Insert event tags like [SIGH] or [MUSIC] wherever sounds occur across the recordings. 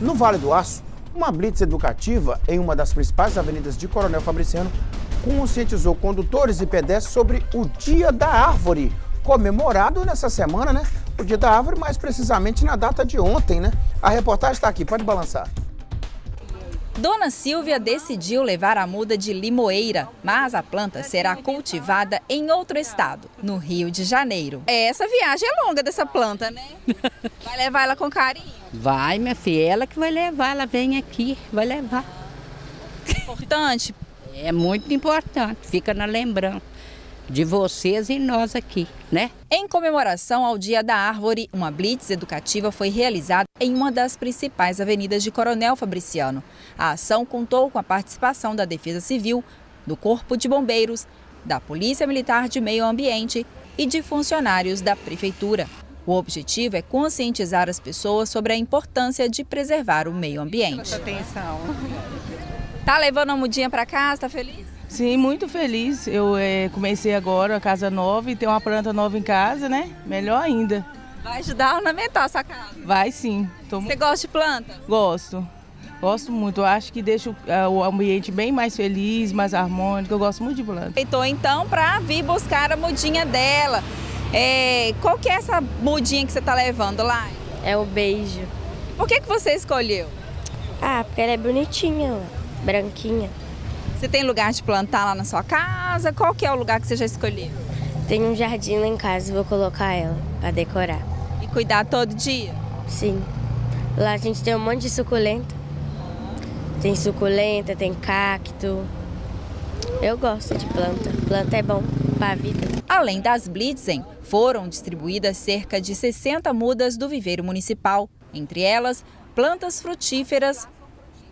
No Vale do Aço, uma blitz educativa em uma das principais avenidas de Coronel Fabriciano conscientizou condutores e pedestres sobre o Dia da Árvore, comemorado nessa semana, né? O Dia da Árvore, mais precisamente na data de ontem, né? A reportagem está aqui, pode balançar. Dona Silvia decidiu levar a muda de limoeira, mas a planta será cultivada em outro estado, no Rio de Janeiro. Essa viagem é longa dessa planta, né? [LAUGHS] Vai levar ela com carinho? Vai, minha filha, ela que vai levar, ela vem aqui, vai levar. Importante. É muito importante, fica na lembrança de vocês e nós aqui, né? Em comemoração ao Dia da Árvore, uma blitz educativa foi realizada em uma das principais avenidas de Coronel Fabriciano. A ação contou com a participação da Defesa Civil, do Corpo de Bombeiros, da Polícia Militar de Meio Ambiente e de funcionários da Prefeitura. O objetivo é conscientizar as pessoas sobre a importância de preservar o meio ambiente. Atenção. Tá levando a mudinha para casa? Tá feliz? Sim, muito feliz. Eu é, comecei agora a casa nova e tem uma planta nova em casa, né? Melhor ainda. Vai ajudar a ornamentar a sua casa? Vai sim. Tô... Você gosta de planta? Gosto. Gosto muito. Eu acho que deixa o, o ambiente bem mais feliz, mais harmônico. Eu gosto muito de planta. Estou então para vir buscar a mudinha dela. É, qual que é essa mudinha que você está levando lá? É o beijo. Por que, que você escolheu? Ah, porque ela é bonitinha, branquinha. Você tem lugar de plantar lá na sua casa? Qual que é o lugar que você já escolheu? Tem um jardim lá em casa, vou colocar ela para decorar. E cuidar todo dia? Sim. Lá a gente tem um monte de suculenta. Tem suculenta, tem cacto. Eu gosto de planta. Planta é bom Além das Blitzen, foram distribuídas cerca de 60 mudas do viveiro municipal. Entre elas, plantas frutíferas,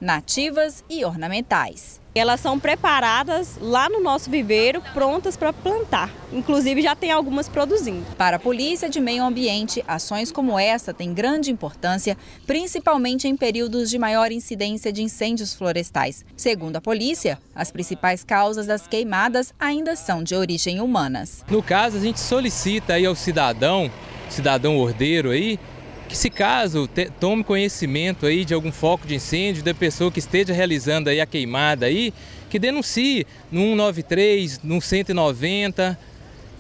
nativas e ornamentais. Elas são preparadas lá no nosso viveiro, prontas para plantar. Inclusive já tem algumas produzindo. Para a Polícia de Meio Ambiente, ações como essa têm grande importância, principalmente em períodos de maior incidência de incêndios florestais. Segundo a polícia, as principais causas das queimadas ainda são de origem humanas. No caso, a gente solicita aí ao cidadão, cidadão ordeiro aí, que se caso te, tome conhecimento aí de algum foco de incêndio da pessoa que esteja realizando aí a queimada aí, que denuncie no 193, no 190,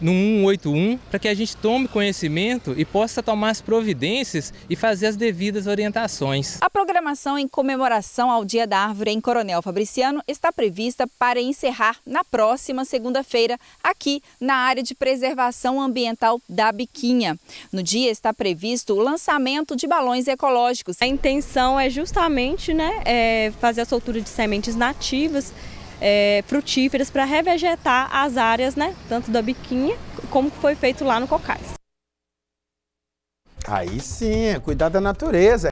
no 181, para que a gente tome conhecimento e possa tomar as providências e fazer as devidas orientações. A programação em comemoração ao Dia da Árvore em Coronel Fabriciano está prevista para encerrar na próxima segunda-feira, aqui na área de preservação ambiental da Biquinha. No dia está previsto o lançamento de balões ecológicos. A intenção é justamente né, é fazer a soltura de sementes nativas é, frutíferas para revegetar as áreas, né, tanto da biquinha como foi feito lá no Cocais. Aí sim, cuidar da natureza.